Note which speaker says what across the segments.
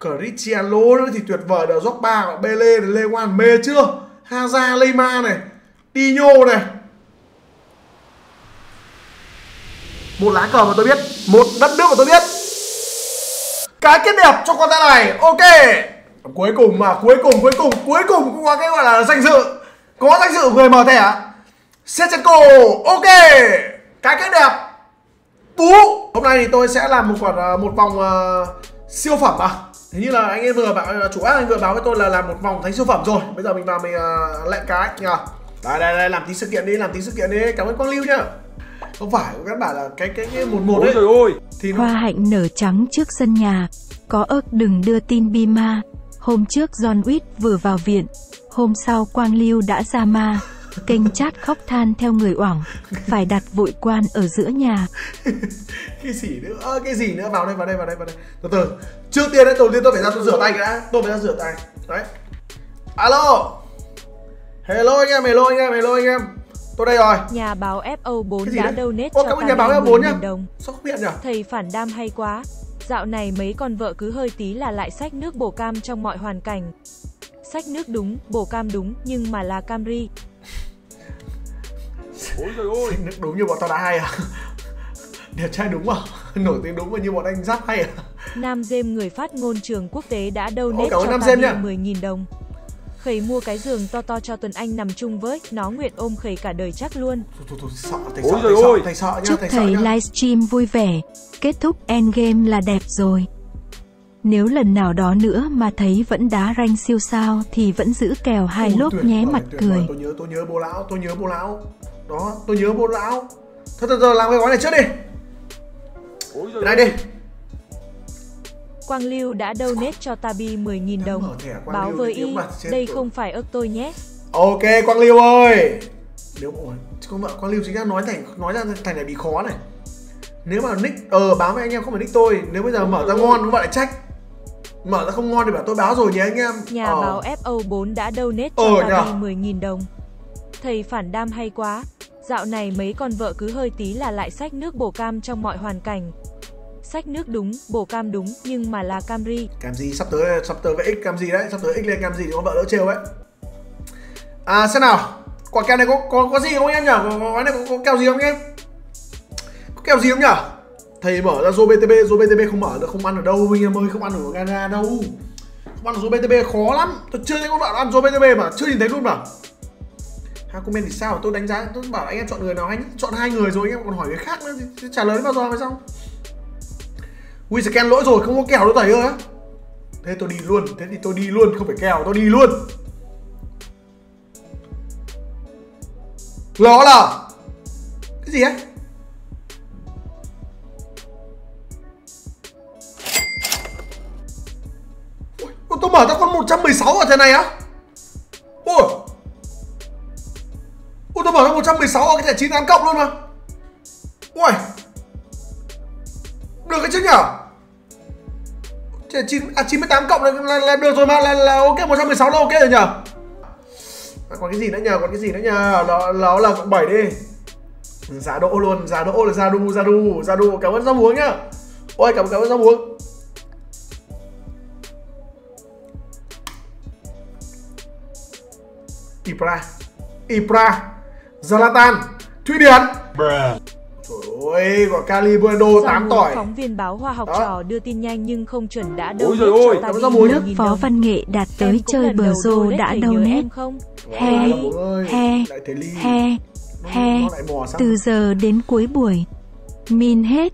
Speaker 1: Cristiano thì tuyệt vời được Drogba Bele Lê Quan mê chưa? Hazard Neymar này Tino này. Một lá cờ mà tôi biết một đất nước mà tôi biết. Cái kết đẹp cho con tay này ok. Cuối cùng mà cuối cùng cuối cùng cuối cùng cũng có cái gọi là danh dự. Có danh dự người mở thẻ. À Sechenko ok. Cái kết đẹp. Bú. Hôm nay thì tôi sẽ làm một quả ờ, một vòng uh, siêu phẩm à? Hình như là anh em vừa bảo chủ ác anh vừa báo với tôi là làm một vòng thành siêu phẩm rồi. Bây giờ mình vào mình uh, lệnh cái nhờ đây đây đây làm tí sự kiện đi làm tí sự kiện đi. Cảm ơn quang lưu nhá. Không phải các bạn là cái cái, cái một một đấy
Speaker 2: rồi ôi
Speaker 3: thì nó... hoa hạnh nở trắng trước sân nhà. Có ớt đừng đưa tin Bima hôm trước John Wick vừa vào viện. Hôm sau Quang Lưu đã ra ma kênh chat khóc than theo người oảng phải đặt vội quan ở giữa nhà.
Speaker 1: Cái gì nữa? À, cái gì nữa? Vào đây vào đây vào đây vào đây. Từ từ. Trước tiên đấy đầu tiên tôi phải ra tôi rửa tay cái đã. Tôi phải ra rửa tay. Đấy. Alo. Hello anh em hello anh em hello anh em. Tôi đây rồi.
Speaker 3: Nhà báo FO4 đã
Speaker 1: đấy?
Speaker 3: donate
Speaker 1: Ô,
Speaker 3: cho
Speaker 1: nhà báo FO4 nhá.
Speaker 3: đồng.
Speaker 1: Sao không hiện nhỉ?
Speaker 3: Thầy phản đam hay quá. Dạo này mấy con vợ cứ hơi tí là lại sách nước bổ cam trong mọi hoàn cảnh. Sách nước đúng bổ cam đúng nhưng mà là Camry
Speaker 2: Ôi trời ơi.
Speaker 1: Nước đúng như bọn tao đã hay à? Đẹp trai đúng à Nổi tiếng đúng mà như bọn anh giáp hay à?
Speaker 3: Nam Dêm người phát ngôn trường quốc tế đã donate
Speaker 1: Ồ,
Speaker 3: cho
Speaker 1: Nam
Speaker 3: Tabi 10.000
Speaker 1: Dêm
Speaker 3: đồng. Khẩy mua cái giường to to cho Tuấn Anh nằm chung với Nó nguyện ôm khẩy cả đời chắc luôn.
Speaker 1: Thôi thôi thôi sợ thầy
Speaker 2: Ôi
Speaker 1: sợ
Speaker 2: giời
Speaker 1: thầy
Speaker 2: ơi.
Speaker 1: sợ thầy sợ nhá
Speaker 3: Chúc
Speaker 1: thầy
Speaker 3: livestream vui vẻ. Kết thúc endgame là đẹp rồi. Nếu lần nào đó nữa mà thấy vẫn đá ranh siêu sao Thì vẫn giữ kèo hai lốp
Speaker 1: tuyệt
Speaker 3: nhé mặt cười.
Speaker 1: Tôi nhớ tôi nhớ bố lão Tôi nhớ bố lão Đó tôi nhớ bố lão. Thôi thôi thôi làm cái gói này trước đi. Cái này đi.
Speaker 3: Quang Lưu đã donate cho Tabi 10.000
Speaker 1: Mở
Speaker 3: đồng Báo với y, đây
Speaker 1: tôi.
Speaker 3: không phải ức tôi nhé.
Speaker 1: Ok Quang Lưu ơi. Nếu ôi, con vợ Quang Lưu chính ra nói thành nói ra thành này bị khó này. Nếu mà nick ờ báo với anh em không phải nick tôi. Nếu bây giờ mở ra ngon các bạn lại trách. Mở ra không ngon thì bảo tôi báo rồi nhé anh em.
Speaker 3: Nhà
Speaker 1: Ờ.
Speaker 3: báo FO4 đã donate
Speaker 1: Ờ,
Speaker 3: cho
Speaker 1: nhờ.
Speaker 3: Tabi 10.000 đồng Thầy phản đam hay quá. Dạo này mấy con vợ cứ hơi tí là lại sách nước bổ cam trong mọi hoàn cảnh. Sách nước đúng, bổ cam đúng nhưng mà là Camry
Speaker 1: Cam gì sắp tới sắp tới với x cam gì đấy sắp tới x lên cam gì thì con vợ đỡ trêu ấy à xem nào quả keo này có có có gì không em nhỉ? Quả này có, có kèo gì không em? Có kèo gì không nhỉ? Thầy mở ra Zô BTB Zô BTB không mở được không ăn ở đâu anh em ơi không ăn ở Canada đâu. Không ăn ở Zô BTB khó lắm. Tôi chưa thấy con bạn ăn Zô BTB mà chưa nhìn thấy luôn mà hai comment thì sao? Tôi đánh giá tôi bảo anh em chọn người nào hay nhất chọn hai người rồi anh em còn hỏi người khác nữa thì, trả lời bao giờ mới xong? Win scan lỗi rồi không có kèo đâu thầy ơi. Thế tôi đi luôn Thế thì tôi đi luôn Không phải kèo tôi đi luôn. Nó là? Cái gì ấy tôi mở ra con 116 ở thế này á. à? 116 ở cái thẻ 9 cộng luôn mà. Ui. Được cái chứ nhở? Thẻ 9, à 98 cộng là, là, là được rồi mà là, là ok 116 là ok rồi nhở? À, còn cái gì nữa nhờ còn cái gì nữa nhờ nó, nó là cộng 7 đi. Giá đỗ luôn giá đỗ là giá đu giá đu giá đu. Cảm ơn rau muống nhá. Ôi cảm cảm ơn rau muống Ibra. Ibra. Zlatan Thụy Điển Trời ơi, quả Calibundo 8
Speaker 3: Dòng
Speaker 1: tỏi
Speaker 3: phóng viên báo hoa học
Speaker 1: Đó.
Speaker 3: trò đưa tin nhanh nhưng không chuẩn đã
Speaker 2: Ôi
Speaker 3: donate
Speaker 2: giời ơi,
Speaker 1: rau muống nhá.
Speaker 3: 10.000
Speaker 4: Phó văn nghệ đạt tới chơi bờ rô đã đâu nét. He, he,
Speaker 1: lại thế ly
Speaker 4: he, he, từ giờ đến cuối buổi. Min hết.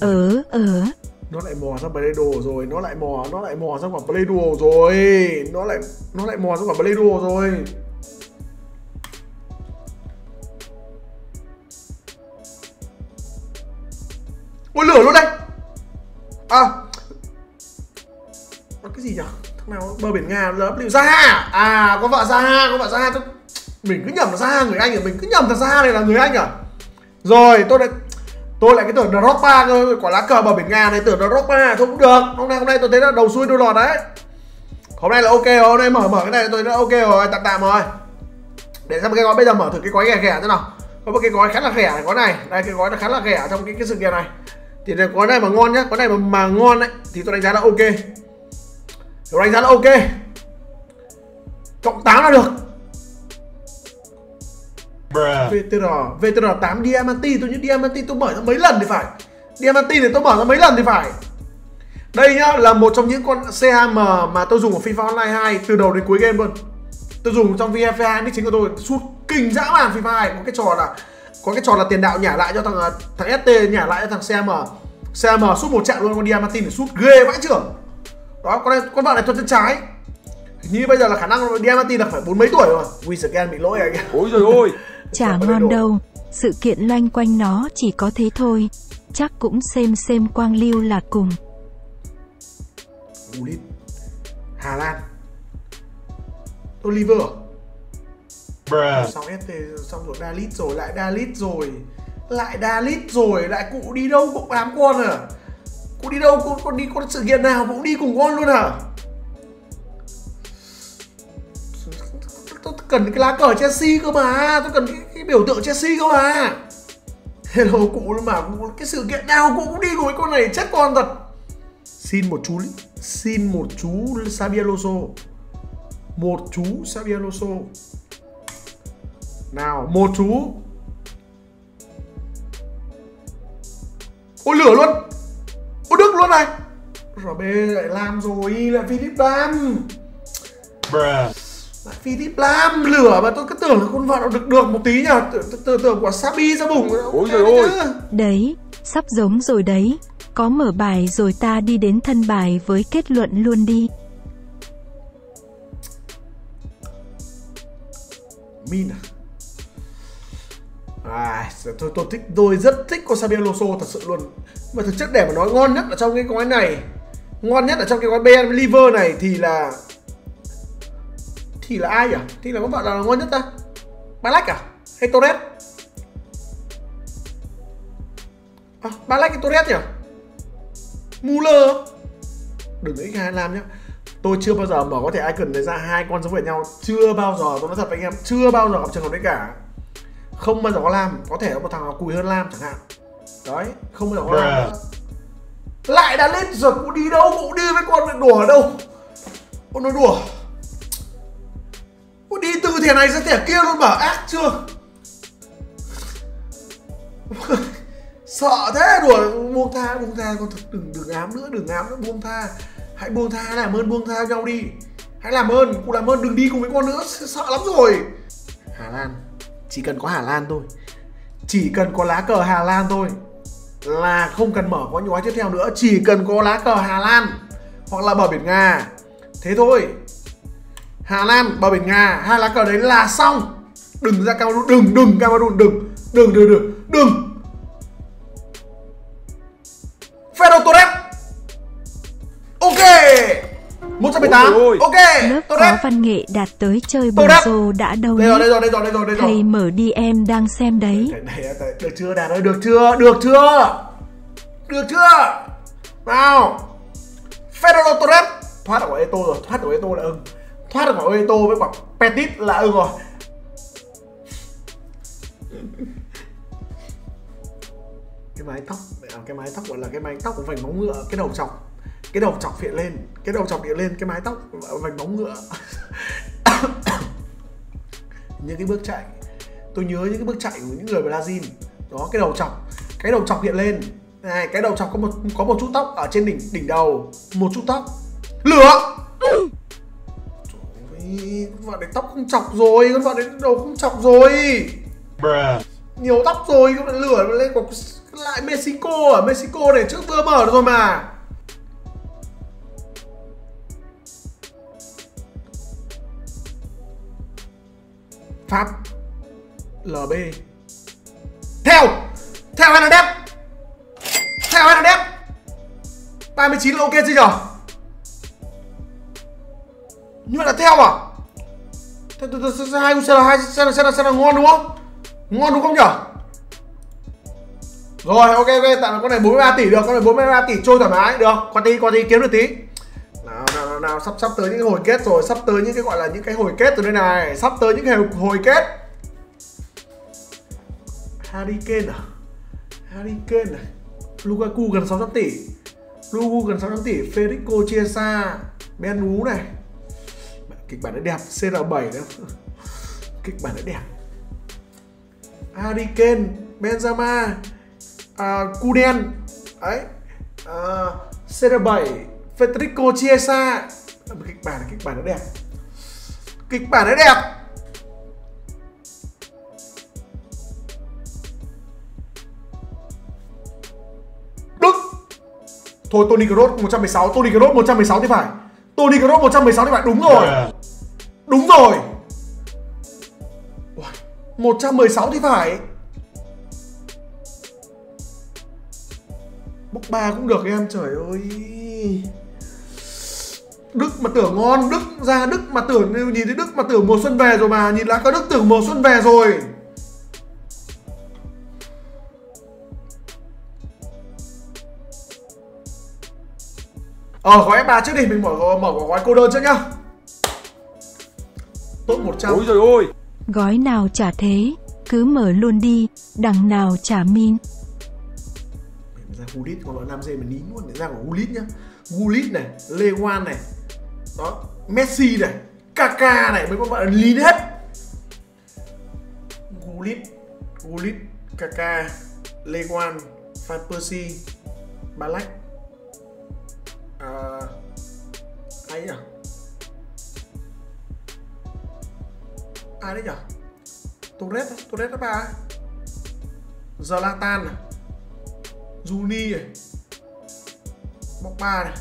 Speaker 4: Ở, ở.
Speaker 1: nó lại mò sang play đồ rồi nó lại mò nó lại mò sang quả play đồ rồi nó lại nó lại mò sang quả play đồ rồi ôi lửa luôn đây. À. Nó cái gì nhỉ thằng nào? Bờ biển nga lớp liệu Zaha à? à? Có vợ Zaha, có vợ Zaha tôi mình cứ nhầm là Zaha người anh à? Mình cứ nhầm là Zaha này là người anh à? Rồi, tôi lại tôi lại cái tưởng là Drogba cơ, quả lá cờ bờ biển nga này, tưởng là Drogba à? thôi cũng được. Hôm nay hôm nay tôi thấy là đầu xuôi đôi lọt đấy. Hôm nay là ok rồi, hôm nay mở mở cái này tôi đã ok rồi, tạm tạm rồi. Để xem cái gói bây giờ mở thử cái gói ghẻ ghẻ thế nào. Có một cái gói khá là ghẻ này, gói này. Đây, cái gói nó khá là ghẻ trong cái cái sự kiện này thì cái gói này mà ngon nhá gói này mà, mà ngon đấy thì tôi đánh giá là ok. Tôi đánh giá là ok. Cộng 8 là được. VTR VTR 8 Diamanti tôi như Diamanti tôi mở ra mấy lần thì phải. Diamanti này tôi mở ra mấy lần thì phải. Đây nhá là một trong những con CHM mà tôi dùng ở FIFA Online 2 từ đầu đến cuối game luôn. Tôi dùng trong VF2 nick chính của tôi sút kinh dã man FIFA 2 có cái trò là có cái trò là tiền đạo nhả lại cho thằng thằng ST nhả lại cho thằng CM CM sút một trận luôn con Diamantin để sút ghê vãi trưởng đó con này con vợ này thuật chân trái. Như bây giờ là khả năng Diamantin là phải bốn mấy tuổi rồi. Winston bị lỗi kìa
Speaker 2: ôi rồi ôi
Speaker 3: chả ngon đâu. Sự kiện loanh quanh nó chỉ có thế thôi. Chắc cũng xem xem quang lưu là cùng.
Speaker 1: Hà Lan. Oliver xong ST xong rồi Dalit rồi lại Dalit rồi. Lại Dalit rồi lại cụ đi đâu cũng bám con à. Cụ đi đâu cũng con đi con sự kiện nào cũng đi cùng con luôn à. Tôi cần cái lá cờ Chelsea cơ mà tôi cần cái, cái biểu tượng Chelsea cơ mà. Hello cụ mà cái sự kiện nào cụ cũng đi cùng với con này chết con thật. Xin một chú xin một chú Xabi Alonso. Một chú Xabi Alonso nào một chú. Ôi lửa luôn. Ôi đức luôn này. RB lại làm rồi lại Philip Lam. Lại Philip Lam lửa mà tôi cứ tưởng là con vợ nó được được một tí nhỉ tưởng tưởng quả Sabi ra bùng
Speaker 2: ôi trời ơi.
Speaker 3: đấy sắp giống rồi đấy. Có mở bài rồi ta đi đến thân bài với kết luận luôn đi.
Speaker 1: Min à? Tôi, tôi thích tôi rất thích con Xabi Alonso thật sự luôn. Mà thực chất để mà nói ngon nhất ở trong cái gói này ngon nhất ở trong cái gói Ben Liver này thì là thì là ai nhỉ? Thì là có bạn là ngon nhất ta? Balak à? Hay Torres? À, Balak hay Torres nhỉ? Muller. Đừng nghĩ hai làm nhá. Tôi chưa bao giờ mở có thể icon lấy ra hai con giống với nhau. Chưa bao giờ tôi nói thật với anh em chưa bao giờ gặp trường hợp đấy cả không bao giờ có làm có thể có một thằng nào cùi hơn lam chẳng hạn. Đấy không bao giờ có làm nữa lại đã lên rồi cũng đi đâu cũng đi với con đùa ở đâu? Con nói đùa. Cũng đi từ thẻ này sang thẻ kia luôn bảo ác chưa? Sợ thế đùa buông tha buông tha con thật đừng đừng ám nữa đừng ám nữa buông tha. Hãy buông tha làm ơn buông tha nhau đi. Hãy làm ơn cụ làm ơn đừng đi cùng với con nữa sợ lắm rồi. Hà lan chỉ cần có hà lan thôi. Chỉ cần có lá cờ hà lan thôi là không cần mở gói nhói tiếp theo nữa. Chỉ cần có lá cờ hà lan hoặc là bờ biển nga. Thế thôi. Hà lan, bờ biển nga, hai lá cờ đấy là xong. Đừng ra cameroon, đừng đừng, cameroon, đừng đừng đừng đừng đừng. Ferro Torres. Ok. 118
Speaker 2: Ôi,
Speaker 1: Ok
Speaker 3: Lớp có văn nghệ đạt tới chơi
Speaker 1: đáp.
Speaker 3: rồ đã đâu
Speaker 1: Đây rồi đây rồi đây rồi đây rồi đây
Speaker 3: Thầy
Speaker 1: rồi.
Speaker 3: mở đi em đang xem đấy.
Speaker 1: Đây, đây, đây, Được chưa Đạt ơi? Được chưa Được chưa? Được chưa? Nào. Fernando Torres Thoát được khỏi Eto rồi Thoát được khỏi Eto là ưng. Thoát được khỏi Eto với quả Petit là ưng rồi. Cái mái tóc cái mái tóc gọi là cái mái tóc của vành móng ngựa cái đầu chọc cái đầu chọc hiện lên cái đầu chọc hiện lên cái mái tóc vành móng ngựa. Những cái bước chạy. Tôi nhớ những cái bước chạy của những người Brazil. Đó cái đầu chọc cái đầu chọc hiện lên. Này cái đầu chọc có một có một chút tóc ở trên đỉnh đỉnh đầu. Một chút tóc. Lửa! Trời con vợ đấy tóc không chọc rồi con vợ đấy đầu không chọc rồi. Nhiều tóc rồi con lại lửa lên còn lại Mexico ở Mexico này trước vừa mở rồi mà Pháp LB Theo! Theo Hernandez! Theo Hernandez! 39 là ok chưa nhở? Nhưng mà là theo à? Theo thế- thế- thế- Hai xe là hai xe là xe là xe là ngon đúng không? Ngon đúng không nhở? Rồi, ok ok tặng con này 43 tỷ được, Con này 43 tỷ, trôi thoải mái, Được con tí con tí kiếm được tí nào, sắp sắp tới những hồi kết rồi sắp tới những cái gọi là những cái hồi kết rồi đây này sắp tới những cái hồi, hồi kết. Harry Kane à? Harry Kane này Lukaku gần 600 tỷ. Lukaku gần 600 tỷ. Federico Chiesa menu này. Kịch bản nó đẹp CR7 nữa. Kịch bản nó đẹp. Harry Kane Benzema à, uh, Kuden đấy à, uh, CR7 Federico Chiesa. Kịch bản kịch bản nó đẹp. Kịch bản nó đẹp. Đức. Thôi Tony Kroos 116 Tony Kroos 116 thì phải. Tony Kroos 116 thì phải. Đúng rồi. Đúng rồi. 116 thì phải. Bốc ba cũng được em Trời ơi Đức mà tưởng ngon Đức ra Đức mà tưởng Nhìn thấy Đức mà tưởng mùa xuân về rồi mà Nhìn lá cờ Đức tưởng mùa xuân về rồi. Ờ gói F3 trước đi Mình mở mở gói cô đơn trước nhá. Top 100
Speaker 2: Ôi trời ơi!
Speaker 3: Gói nào trả thế, cứ mở luôn đi, đằng nào trả min.
Speaker 1: ra Gullit còn loại 5G mình nín luôn để ra của Gullit nhá. Gullit này Lewan này đó. Messi này Kaka này mấy con bạn lin hết. Gullit Gullit Kaka Lewan Van Persie Balak. À, ai nhỉ? Ai đấy nhỉ? Torres Torres đó ba Zlatan này. Juni này. Pogba này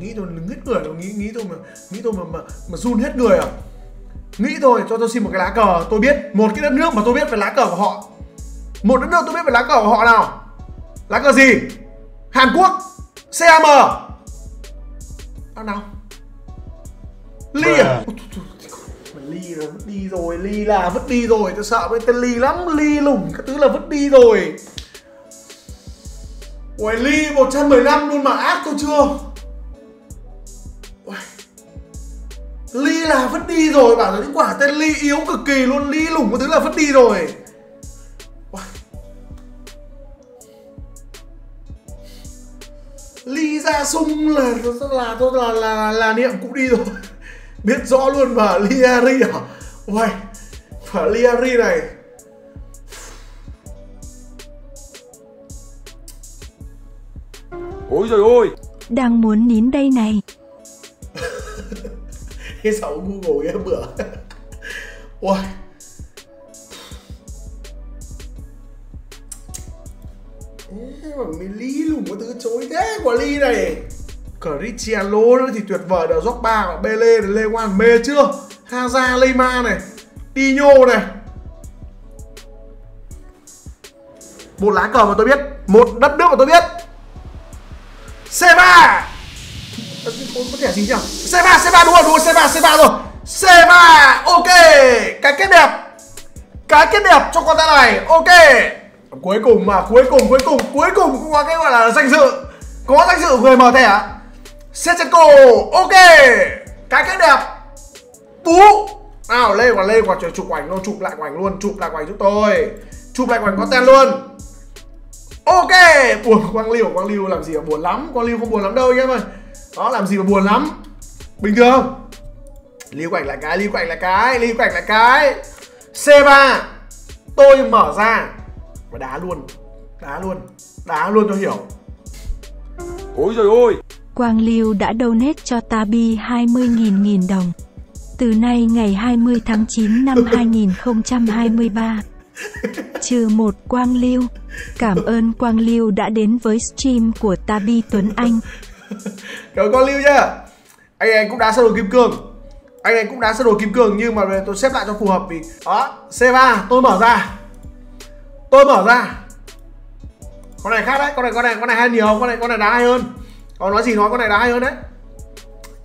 Speaker 1: nghĩ tôi ngất người nghĩ nghĩ tôi mà nghĩ tôi mà mà mà run hết người à? Nghĩ thôi cho tôi xin một cái lá cờ tôi biết. Một cái đất nước mà tôi biết về lá cờ của họ. Một đất nước tôi biết về lá cờ của họ nào? Lá cờ gì? Hàn Quốc CAM nào nào? Ly à? Ôi, thôi, thôi, thôi. Mà Ly là vứt đi rồi Ly là vứt đi rồi. Tôi sợ với tên Ly lắm Ly lủng các thứ là vứt đi rồi. Ui Ly 115 luôn mà ác tôi chưa là vứt đi rồi bảo là những quả tên Ly yếu cực kỳ luôn Ly lủng có thứ là vứt đi rồi. Ly ra sung là là là là, là, là niệm cũng đi rồi. Biết rõ luôn mà Liari à? Uầy Và Liari này.
Speaker 2: Ôi trời ơi.
Speaker 3: Đang muốn nín đây này.
Speaker 1: Cái sáu Google cái bữa Uầy Thế mà mới lý lùng có thứ chối thế quả Ly này. Cristiano thì tuyệt vời được Drogba và Bele Lê Quan mê chưa? Haza Neymar này Tino này. Một lá cờ mà tôi biết một đất nước mà tôi biết. C3 có, có thẻ gì nhỉ? C3 C3 đúng rồi đúng rồi C3 C3 rồi. C3 ok. Cái kết đẹp. Cái kết đẹp cho con tay này, ok. Cuối cùng mà, cuối cùng cuối cùng cuối cùng cũng có cái gọi là danh dự. Có danh dự người mở thẻ à? Sechenko ok. Cái kết đẹp. Tú nào, lê quả lê quả chụp ảnh luôn, chụp lại quả ảnh luôn, chụp lại quả ảnh giúp tôi. Chụp lại quả ảnh có tên luôn. Ok, buồn, quang lưu quang lưu làm gì mà buồn lắm. Quang lưu không buồn lắm đâu anh em ơi. Đó, làm gì mà buồn lắm. Bình thường lưu ảnh lại cái lưu ảnh lại cái lưu ảnh lại cái c 3 tôi mở ra và đá luôn đá luôn đá luôn cho hiểu
Speaker 2: Ôi trời ơi
Speaker 3: Quang Lưu đã donate cho Tabi 20.000 nghìn đồng. Từ nay ngày 20 tháng 9 năm 2023. Trừ một Quang Lưu. Cảm ơn Quang Lưu đã đến với stream của Tabi Tuấn Anh.
Speaker 1: Cảm ơn Quang Lưu nhá Anh này cũng đá sơ đồ kim cương Anh này cũng đá sơ đồ kim cương nhưng mà tôi xếp lại cho phù hợp vì Đó C3 tôi mở ra. Tôi mở ra. Con này khác đấy Con này con này con này hay nhiều Con này con này đá hay hơn. Còn nói gì nói con này đá hay hơn đấy.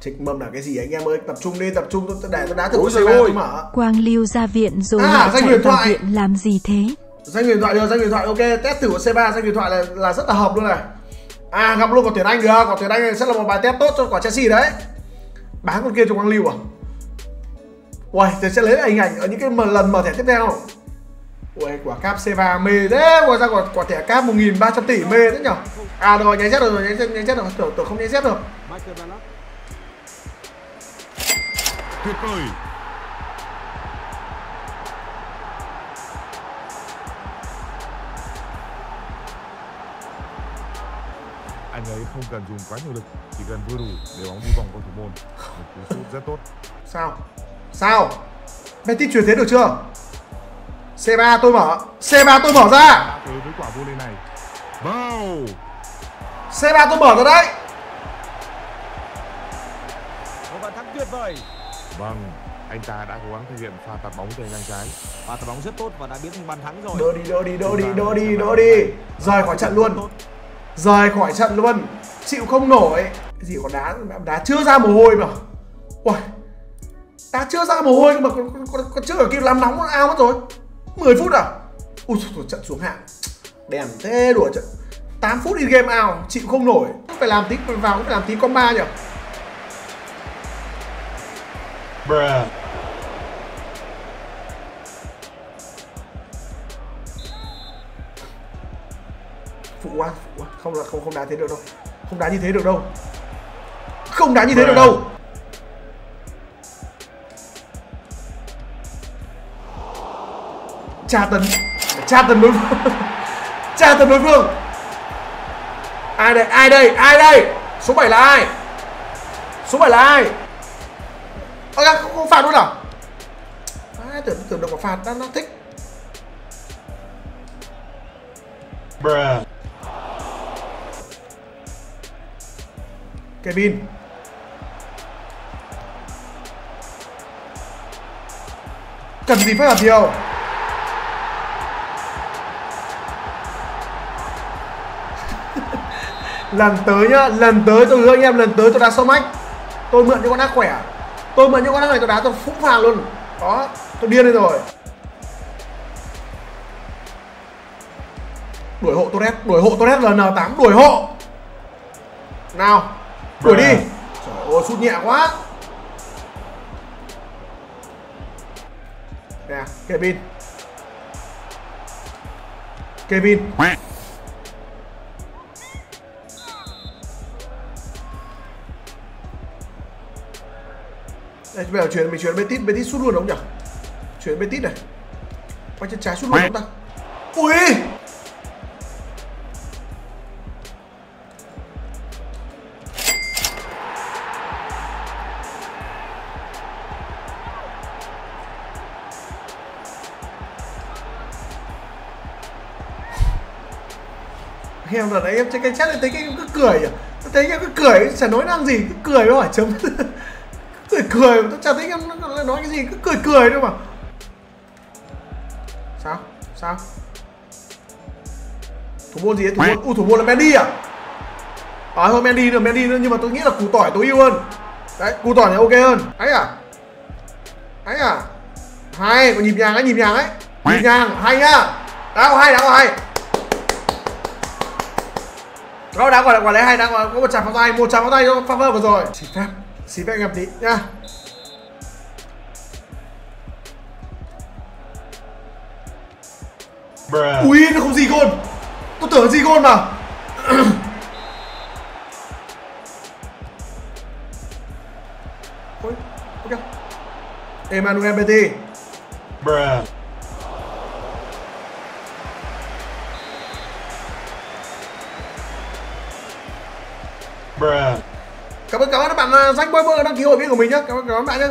Speaker 1: Trịch mâm là cái gì anh em ơi? Tập trung đi tập trung tôi để tôi đá thử
Speaker 2: Ôi
Speaker 1: C3
Speaker 2: giời
Speaker 1: tôi mở.
Speaker 3: Quang Lưu ra viện rồi
Speaker 1: À,
Speaker 3: lại
Speaker 1: danh
Speaker 3: chạy
Speaker 1: huyền
Speaker 3: vào
Speaker 1: thoại.
Speaker 3: viện làm gì thế?
Speaker 1: danh điện thoại được danh điện thoại ok test thử của C3 danh điện thoại là là rất là hợp luôn này. À gặp luôn quả tuyển Anh được quả tuyển Anh này sẽ là một bài test tốt cho quả Chelsea đấy. Bán con kia cho Quang Lưu à Uầy, thì sẽ lấy lại hình ảnh ở những cái lần mở thẻ tiếp theo. Ui, quả cáp C3 mê thế, ngoài ra quả, quả thẻ cáp 1.300 tỷ mê thế nhở? À rồi, nháy xét rồi, nháy xét, nháy xét rồi, tưởng, tưởng không nháy rồi
Speaker 2: Michael Ballack
Speaker 5: Tuyệt vời Anh ấy không cần dùng quá nhiều lực Chỉ cần vừa đủ để bóng đi vòng cầu thủ môn. Một cú sút rất tốt.
Speaker 1: Sao? Sao? Betis chuyển thế được chưa? C3 tôi mở. C3 tôi mở ra.
Speaker 5: Đã tới với quả vô lê này. Vào
Speaker 1: C3 tôi mở ra đấy.
Speaker 2: Một bàn thắng tuyệt vời.
Speaker 5: Vâng Anh ta đã cố gắng thực hiện pha tạt bóng từ ngang trái.
Speaker 2: Và tạt bóng rất tốt và đã biến thành bàn thắng rồi.
Speaker 1: Đỡ đi, đỡ đi, đỡ đi, đỡ đi, đỡ đi. Rời khỏi trận luôn. Rời khỏi trận luôn. Chịu không nổi. Cái gì còn đá, đá chưa ra mồ hôi mà. Ui Đá chưa ra mồ hôi mà còn, còn, còn, chưa ở kịp làm nóng ao mất rồi. 10 phút à? Ui dồi, trận xuống hạng. Đèn thế đùa trận. 8 phút đi game out Chịu không nổi. Phải làm tí, vào phải làm tí comba nhỉ?
Speaker 5: Bruh.
Speaker 1: Phụ quá phụ quá không là không không đá thế được đâu. Không đá như thế được đâu. Không đá như thế được đâu tra tấn. Tra tấn đối phương. Tra tấn đối phương. Ai đây? Ai đây? Ai đây? Số 7 là ai? Số 7 là ai? Ơ à, không, không phạt luôn à? À, tưởng tưởng được có phạt nó, nó thích.
Speaker 5: Bruh
Speaker 1: Kevin. Cần gì phải làm nhiều? Lần tới nhá Lần tới tôi hứa anh em lần tới tôi đá sâu mách Tôi mượn những con ác khỏe. Tôi mượn những con ác này tôi đá tôi phũng phàng luôn. Đó Tôi điên lên rồi. Đuổi hộ Torres Đuổi hộ Torres LN8 Đuổi hộ. Nào Đuổi đi. Trời ơi sút nhẹ quá. Nè Kevin. Kevin Đây bây giờ chuyển mình chuyển Betis Betis sút luôn đúng không nhỉ? Chuyển Betis này. Quay chân trái sút luôn chúng ta. Ui! Em là đấy em chơi cái chat thấy cái cứ cười à thấy em cứ cười, chả nói năng gì, cứ cười hỏi chấm. cười, tôi chả thích em nói cái gì, cứ cười cười thôi mà. Sao? Sao? Thủ môn gì ấy? thủ môn u, thủ môn là Mendy à? À thôi, Mendy nữa Mendy nữa nhưng mà tôi nghĩ là củ tỏi tối ưu hơn. Đấy, củ tỏi này ok hơn. Ấy à? Ấy à? Hay, còn nhịp nhàng ấy, nhịp nhàng ấy. Nhịp nhàng, hay nhá. Đá có hay, đá có hay. Đó, đá quả là quả lấy hay, đá quả có một tràng pháo tay, một tràng pháo tay cho Favre vừa rồi. Xin phép xin phép gặp em tí nhá.
Speaker 5: Bruh.
Speaker 1: Ui nó không gì gôn tôi tưởng gì gôn mà. Ôi ok. Emmanuel Petit
Speaker 5: Bruh. Bruh.
Speaker 1: Cảm ơn các bạn danh bơi bơi đăng ký hội viên của mình nhé cảm ơn ơn bạn nhé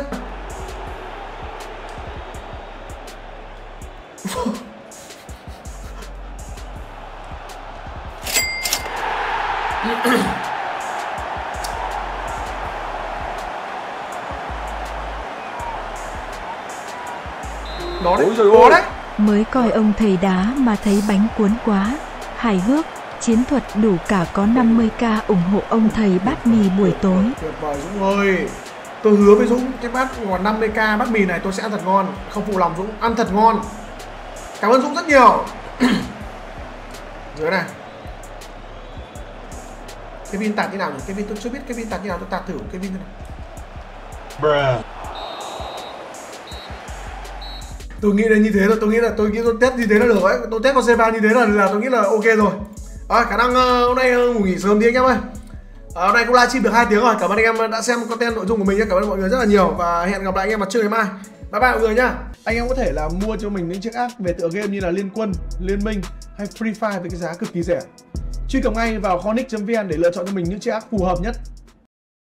Speaker 3: Mới coi ông thầy đá mà thấy bánh cuốn quá. Hài hước, chiến thuật đủ cả có 50k ủng hộ ông thầy bát mì buổi tối.
Speaker 1: tuyệt vời Dũng ơi. Tôi hứa với Dũng cái bát còn 50k bát mì này tôi sẽ ăn thật ngon. Không phụ lòng Dũng ăn thật ngon. Cảm ơn Dũng rất nhiều. Dưới này. Kevin tạt như nào nhỉ? Kevin tôi chưa biết Kevin tạt như nào tôi tạt thử Kevin thế nào.
Speaker 5: Bruh
Speaker 1: tôi nghĩ là như thế rồi tôi nghĩ là tôi nghĩ tôi test như thế là được ấy. Tôi test con C3 như thế là là tôi nghĩ là ok rồi. À, khả năng uh, hôm nay uh, ngủ nghỉ sớm đi anh em ơi. À, hôm nay cũng livestream được hai tiếng rồi. Cảm ơn anh em đã xem content nội dung của mình nhé. Cảm ơn mọi người rất là nhiều và hẹn gặp lại anh em vào trưa ngày mai. Bye bye mọi người nhá. Anh em có thể là mua cho mình những chiếc app về tựa game như là liên quân liên minh hay free fire với cái giá cực kỳ rẻ. Truy cập ngay vào conic vn để lựa chọn cho mình những chiếc app phù hợp nhất.